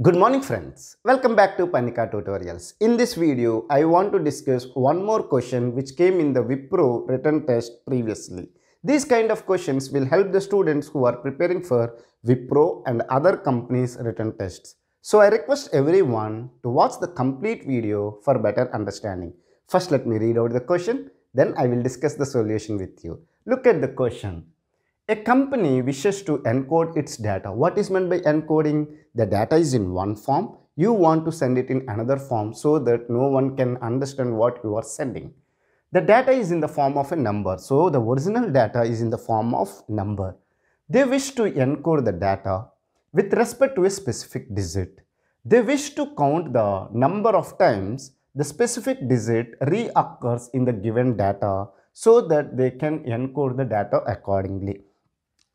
Good morning friends. Welcome back to Parnika Tutorials. In this video, I want to discuss one more question which came in the Wipro written test previously. These kind of questions will help the students who are preparing for Wipro and other companies written tests. So I request everyone to watch the complete video for better understanding. First let me read out the question, then I will discuss the solution with you. Look at the question. A company wishes to encode its data. What is meant by encoding? The data is in one form. You want to send it in another form so that no one can understand what you are sending. The data is in the form of a number. So the original data is in the form of number. They wish to encode the data with respect to a specific digit. They wish to count the number of times the specific digit reoccurs in the given data so that they can encode the data accordingly.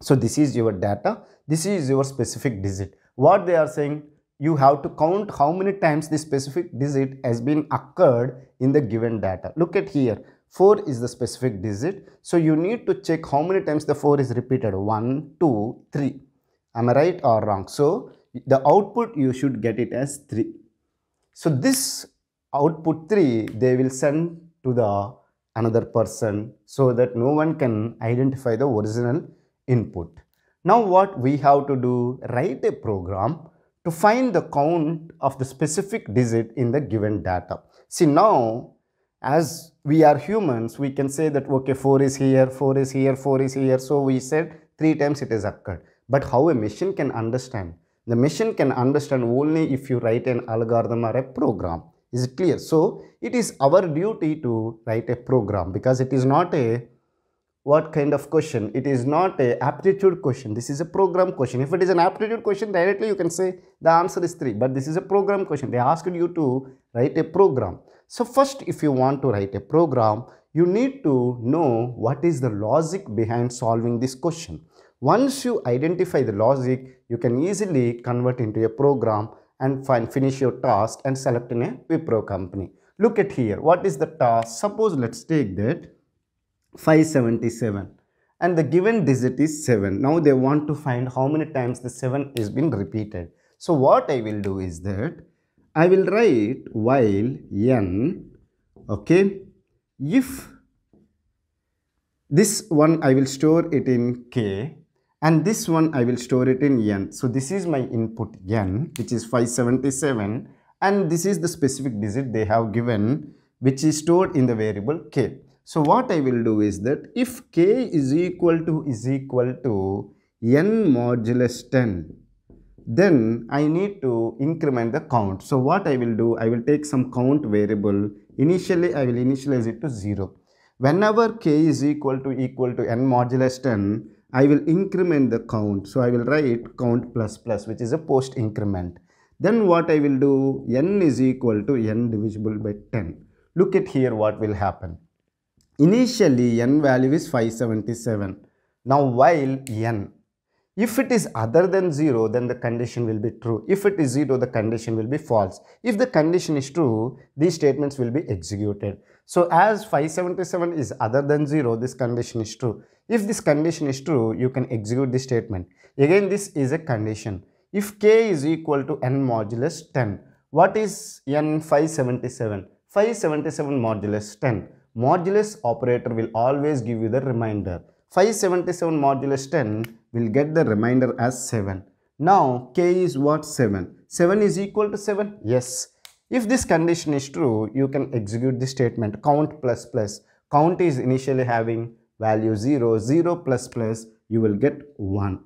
So this is your data. This is your specific digit. What they are saying, you have to count how many times this specific digit has been occurred in the given data. Look at here. 4 is the specific digit. So you need to check how many times the 4 is repeated. 1, 2, 3. Am I right or wrong? So the output you should get it as 3. So this output 3 they will send to the another person so that no one can identify the original input. Now what we have to do, write a program to find the count of the specific digit in the given data. See now, as we are humans, we can say that okay, 4 is here, 4 is here, 4 is here. So we said 3 times it has occurred. But how a machine can understand? The machine can understand only if you write an algorithm or a program. Is it clear? So it is our duty to write a program because it is not a what kind of question? It is not a aptitude question. This is a program question. If it is an aptitude question directly you can say the answer is 3 but this is a program question. They asked you to write a program. So first if you want to write a program you need to know what is the logic behind solving this question. Once you identify the logic you can easily convert into a program and find finish your task and select in a Wipro company. Look at here. What is the task? Suppose let's take that 577 and the given digit is 7. Now they want to find how many times the 7 is been repeated. So what I will do is that I will write while n okay if this one I will store it in k and this one I will store it in n. So this is my input n which is 577 and this is the specific digit they have given which is stored in the variable k. So what I will do is that if k is equal to is equal to n modulus 10 then I need to increment the count. So what I will do, I will take some count variable. Initially, I will initialize it to 0. Whenever k is equal to equal to n modulus 10, I will increment the count. So I will write count plus plus which is a post increment. Then what I will do, n is equal to n divisible by 10. Look at here what will happen. Initially, n value is 577. Now, while n, if it is other than 0, then the condition will be true. If it is 0, the condition will be false. If the condition is true, these statements will be executed. So, as 577 is other than 0, this condition is true. If this condition is true, you can execute this statement. Again, this is a condition. If k is equal to n modulus 10, what is n 577? 577 modulus 10 modulus operator will always give you the remainder. 577 modulus 10 will get the remainder as 7. Now k is what 7? 7 is equal to 7? Yes. If this condition is true, you can execute the statement count plus plus. Count is initially having value 0, 0 plus plus, you will get 1.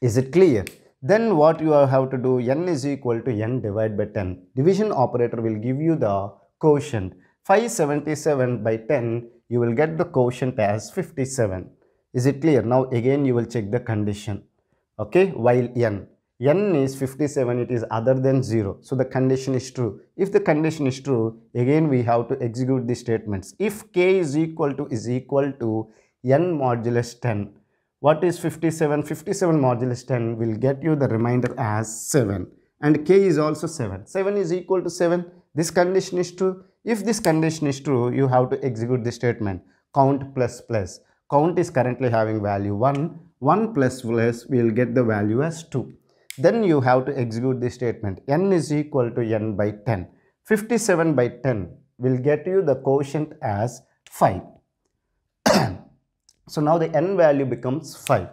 Is it clear? Then what you have to do, n is equal to n divided by 10. Division operator will give you the quotient. 577 by 10, you will get the quotient as 57. Is it clear? Now again you will check the condition. Okay, while n. n is 57, it is other than 0. So the condition is true. If the condition is true, again we have to execute the statements. If k is equal to is equal to n modulus 10. What is 57? 57 modulus 10 will get you the remainder as 7. And k is also 7. 7 is equal to 7. This condition is true. If this condition is true, you have to execute the statement count plus plus. Count is currently having value 1. 1 plus plus will get the value as 2. then you have to execute this statement n is equal to n by 10 57 by 10 will get you the quotient as 5 so now the n value becomes 5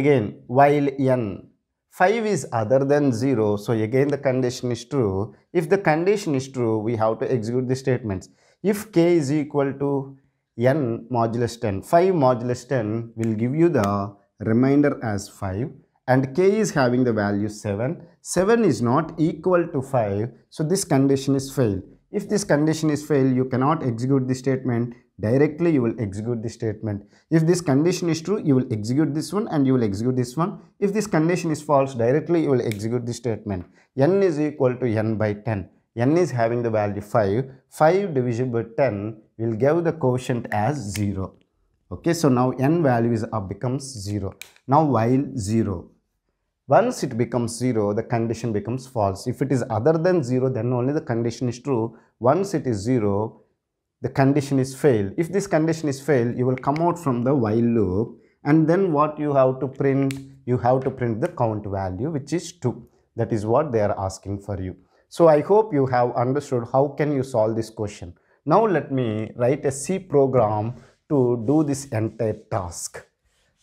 again while n 5 is other than 0 so again the condition is true. If the condition is true we have to execute the statements. If k is equal to n modulus 10 5 modulus 10 will give you the remainder as 5 and k is having the value 7 7 is not equal to 5 so this condition is failed. If this condition is failed you cannot execute the statement directly you will execute the statement. If this condition is true you will execute this one and you will execute this one. If this condition is false directly you will execute the statement. N is equal to n by 10 n is having the value 5 5 divided by 10 will give the quotient as 0 okay so now n value is up becomes 0 now while 0 once it becomes 0 the condition becomes false. If it is other than 0 then only the condition is true. Once it is 0 the condition is failed. If this condition is failed you will come out from the while loop and then what you have to print you have to print the count value which is 2 that is what they are asking for you. So i hope you have understood how can you solve this question. Now let me write a c program to do this entire task.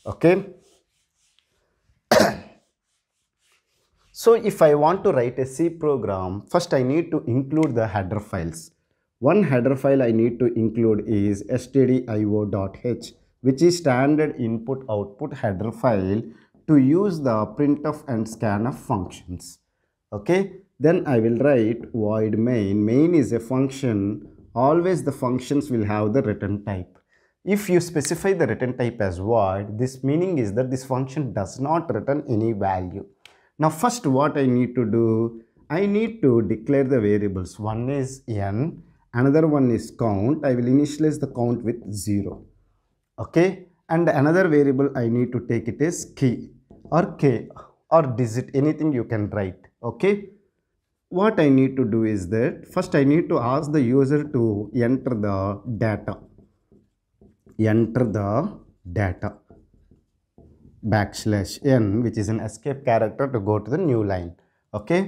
Okay? So if I want to write a C program, first I need to include the header files. One header file I need to include is stdio.h which is standard input output header file to use the printf and scanf functions. Okay, then I will write void main. Main is a function. Always the functions will have the return type. If you specify the return type as void, this meaning is that this function does not return any value. Now first what I need to do, I need to declare the variables. One is n, another one is count. I will initialize the count with 0. Okay. And another variable I need to take it is key or k or digit, anything you can write. Okay. What I need to do is that first I need to ask the user to enter the data. Enter the data backslash n which is an escape character to go to the new line okay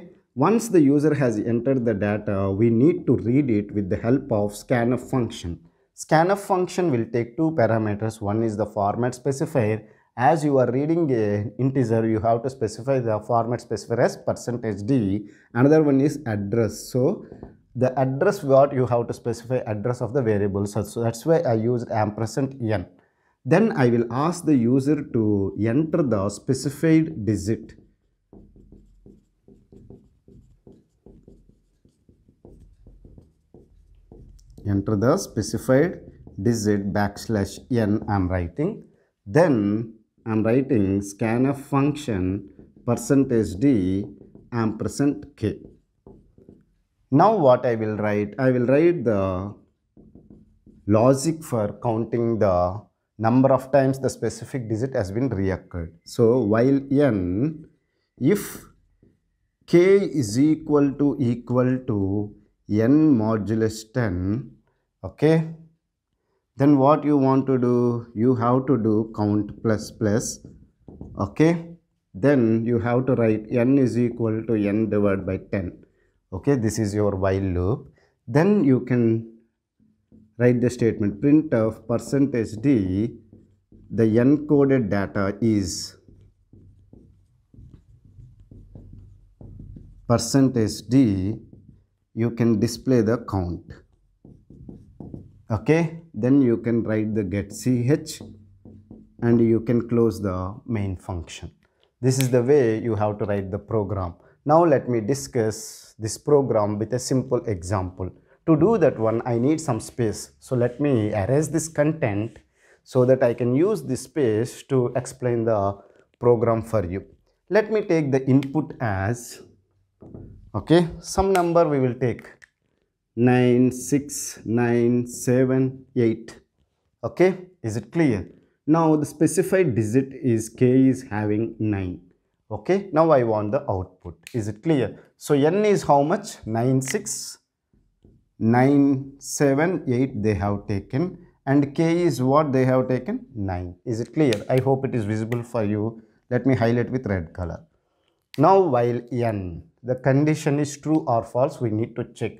once the user has entered the data we need to read it with the help of scanf function. Scanf function will take two parameters. One is the format specifier. As you are reading a integer you have to specify the format specifier as percentage d. Another one is address. So the address what you have to specify address of the variable. So, so that's why i used ampersand n. Then I will ask the user to enter the specified digit. Enter the specified digit backslash n I'm writing. Then I'm writing scanf function percentage d ampersand k. Now what I will write? I will write the logic for counting the number of times the specific digit has been reoccurred. So while n, if k is equal to equal to n modulus 10, okay, then what you want to do, you have to do count plus plus, okay, then you have to write n is equal to n divided by 10, okay, this is your while loop. Then you can write the statement. Printf percentage d the encoded data is percentage d. You can display the count okay then you can write the getch and you can close the main function this is the way you have to write the program now let me discuss this program with a simple example to do that one, I need some space. So let me erase this content so that I can use this space to explain the program for you. Let me take the input as, okay, some number we will take 9, 6, 9, 7, 8. Okay, is it clear? Now the specified digit is k is having 9. Okay, now I want the output. Is it clear? So n is how much? 9, 6, 9, 7, 8 they have taken and k is what they have taken 9. Is it clear? I hope it is visible for you. Let me highlight with red color. Now while n, the condition is true or false, we need to check.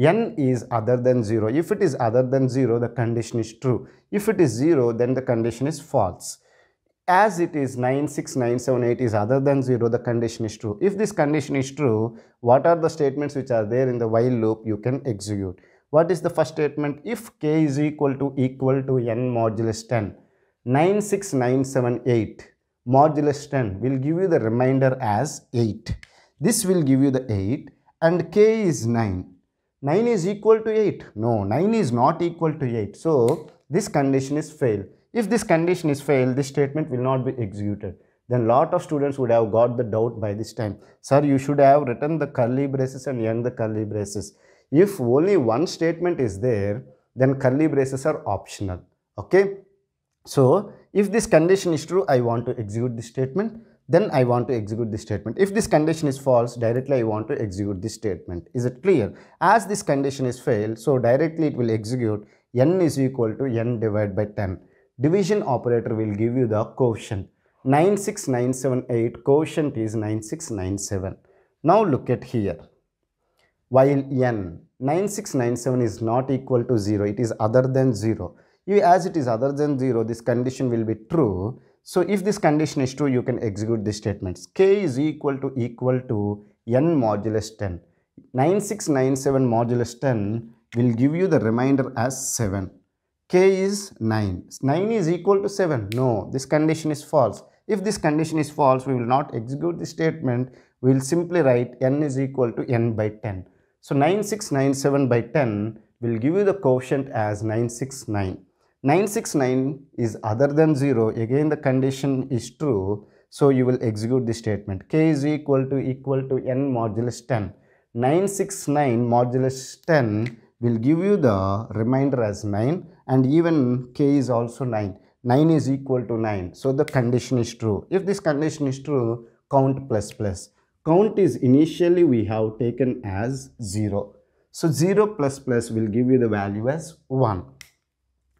N is other than 0. If it is other than 0, the condition is true. If it is 0, then the condition is false. As it is 9, 6, 9, 7, 8 is other than 0, the condition is true. If this condition is true, what are the statements which are there in the while loop you can execute? What is the first statement? If k is equal to equal to n modulus 10, 9, 6, 9, 7, 8 modulus 10 will give you the remainder as 8. This will give you the 8 and k is 9. 9 is equal to 8. No, 9 is not equal to 8. So, this condition is fail. If this condition is fail, this statement will not be executed. Then lot of students would have got the doubt by this time. Sir, you should have written the curly braces and end the curly braces. If only one statement is there, then curly braces are optional. Okay. So, if this condition is true, I want to execute this statement. Then I want to execute this statement. If this condition is false, directly I want to execute this statement. Is it clear? As this condition is failed, so directly it will execute n is equal to n divided by 10. Division operator will give you the quotient. 96978 quotient is 9697. Now look at here. While n 9697 is not equal to 0, it is other than 0. You, as it is other than 0, this condition will be true. So if this condition is true, you can execute the statements. k is equal to equal to n modulus 10. 9697 modulus 10 will give you the remainder as 7 k is 9. 9 is equal to 7. No, this condition is false. If this condition is false, we will not execute the statement. We will simply write n is equal to n by 10. So 9697 by 10 will give you the quotient as 969. 969 is other than 0. Again the condition is true. So you will execute the statement. k is equal to equal to n modulus 10. 969 modulus 10 will give you the remainder as 9 and even k is also 9. 9 is equal to 9. So the condition is true. If this condition is true, count plus plus. Count is initially we have taken as 0. So 0 plus plus will give you the value as 1.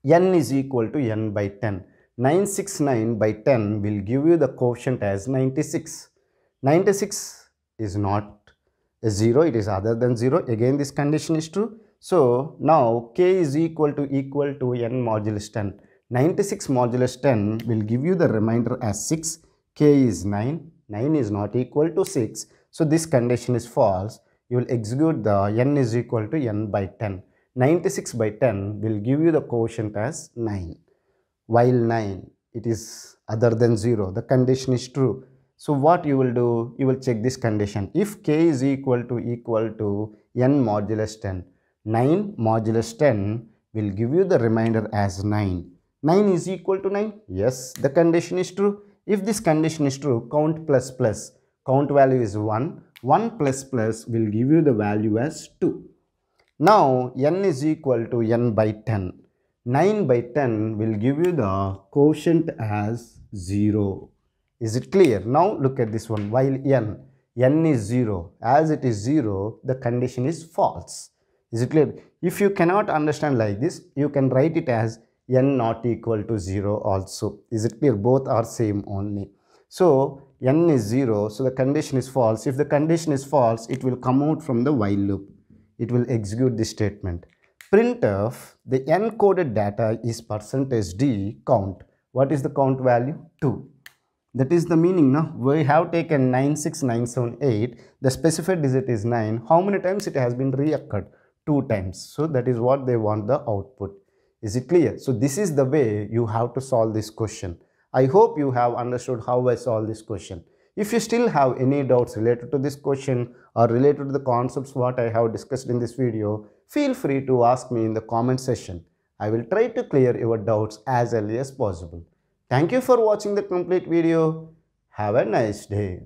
N is equal to n by 10. 969 by 10 will give you the quotient as 96. 96 is not a 0, it is other than 0. Again this condition is true. So now k is equal to equal to n modulus 10. 96 modulus 10 will give you the remainder as 6. k is 9. 9 is not equal to 6. So this condition is false. You will execute the n is equal to n by 10. 96 by 10 will give you the quotient as 9. While 9 it is other than 0. The condition is true. So what you will do? You will check this condition. If k is equal to equal to n modulus 10 9 modulus 10 will give you the remainder as 9. 9 is equal to 9? Yes, the condition is true. If this condition is true, count plus plus. Count value is 1. 1 plus plus will give you the value as 2. Now, n is equal to n by 10. 9 by 10 will give you the quotient as 0. Is it clear? Now, look at this one. While n, n is 0. As it is 0, the condition is false. Is it clear? If you cannot understand like this, you can write it as n not equal to 0 also. Is it clear? Both are same only. So, n is 0, so the condition is false. If the condition is false, it will come out from the while loop. It will execute this statement. Printf, the encoded data is percentage %d count. What is the count value? 2. That is the meaning now. We have taken 96978. The specified digit is 9. How many times it has been reoccurred? two times. So that is what they want the output. Is it clear? So this is the way you have to solve this question. I hope you have understood how I solve this question. If you still have any doubts related to this question or related to the concepts what I have discussed in this video, feel free to ask me in the comment section. I will try to clear your doubts as early as possible. Thank you for watching the complete video. Have a nice day.